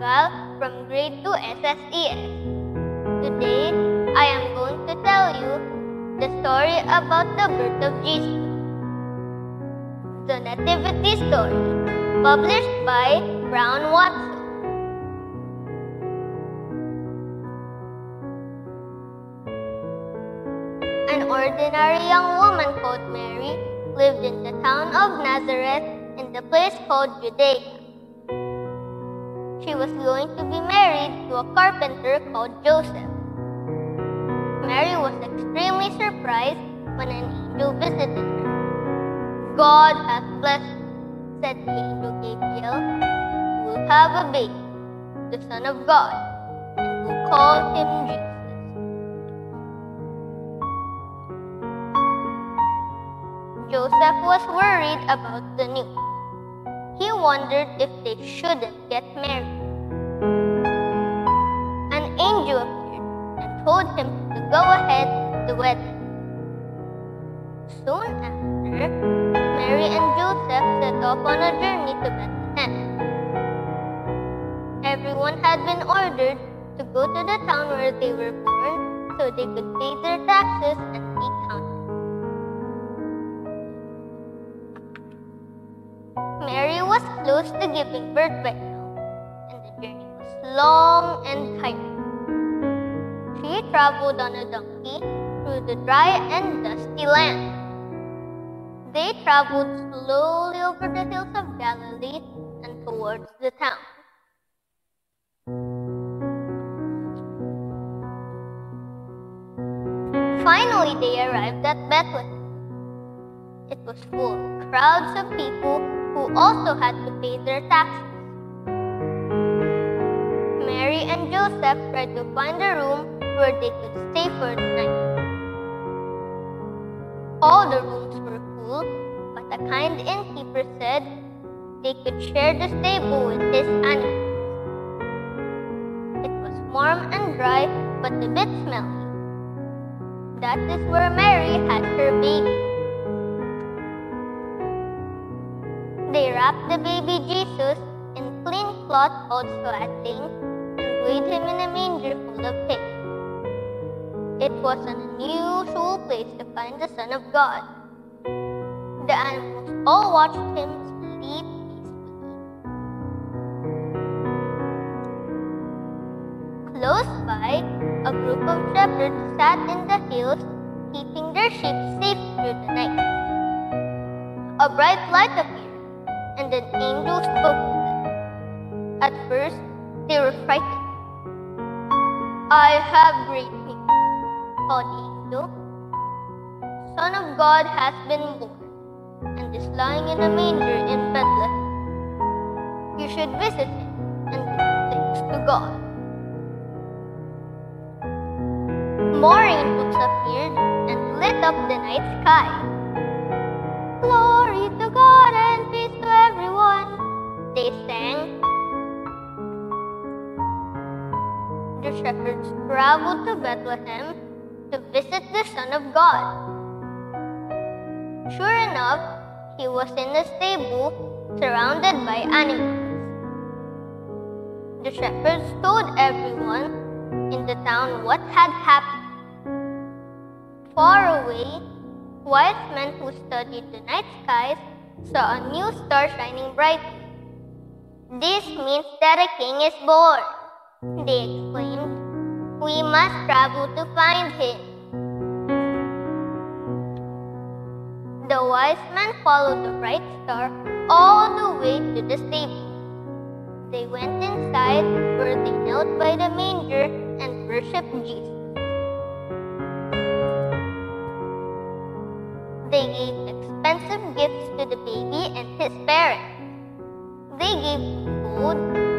From grade 2 SSES. Today, I am going to tell you the story about the birth of Jesus. The Nativity Story, published by Brown Watson. An ordinary young woman called Mary lived in the town of Nazareth in the place called Judea. She was going to be married to a carpenter called Joseph. Mary was extremely surprised when an angel visited her. God has blessed you, said the angel Gabriel. You will have a baby, the Son of God, and will call him Jesus. Joseph was worried about the news. He wondered if they shouldn't get married. An angel appeared and told him to go ahead with the wedding. Soon after, Mary and Joseph set off on a journey to Bethlehem. Everyone had been ordered to go to the town where they were born so they could pay their taxes and be counted. Mary was close to giving birth long and tiring. She traveled on a donkey through the dry and dusty land. They traveled slowly over the hills of Galilee and towards the town. Finally, they arrived at Bethlehem. It was full of crowds of people who also had to pay their taxes. And Joseph tried to find a room where they could stay for the night. All the rooms were full, but the kind innkeeper said they could share the stable with his animals. It was warm and dry, but a bit smelly. That is where Mary had her baby. They wrapped the baby Jesus in clean cloth also swaddling and laid him in a manger full of hay. It was an unusual place to find the Son of God. The animals all watched him sleep peacefully. Close by, a group of shepherds sat in the hills, keeping their sheep safe through the night. A bright light appeared and an angel spoke to them. At first, they were frightened. I have great news, the angel. Son of God has been born and is lying in a manger in Bethlehem. You should visit him and give thanks to God. More angels appeared and lit up the night sky. The shepherds traveled to Bethlehem to visit the Son of God. Sure enough, he was in a stable surrounded by animals. The shepherds told everyone in the town what had happened. Far away, wise men who studied the night skies saw a new star shining brightly. This means that a king is born, they exclaimed. We must travel to find him. The wise men followed the bright star all the way to the stable. They went inside where they knelt by the manger and worshipped Jesus. They gave expensive gifts to the baby and his parents. They gave gold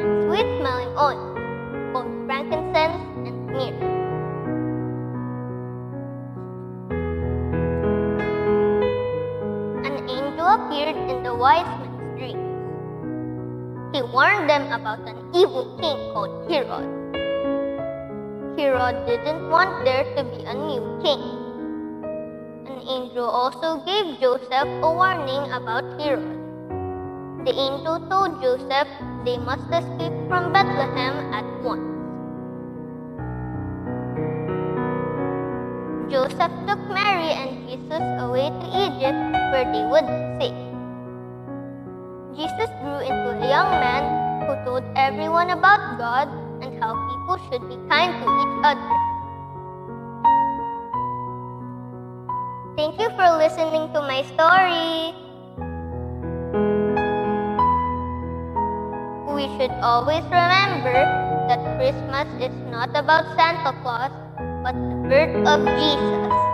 in the wise men's dreams. He warned them about an evil king called Herod. Herod didn't want there to be a new king. An angel also gave Joseph a warning about Herod. The angel told Joseph they must escape from Bethlehem at once. Joseph took Mary and Jesus away to Egypt where they would be safe. Told everyone about God and how people should be kind to each other. Thank you for listening to my story. We should always remember that Christmas is not about Santa Claus, but the birth of Jesus.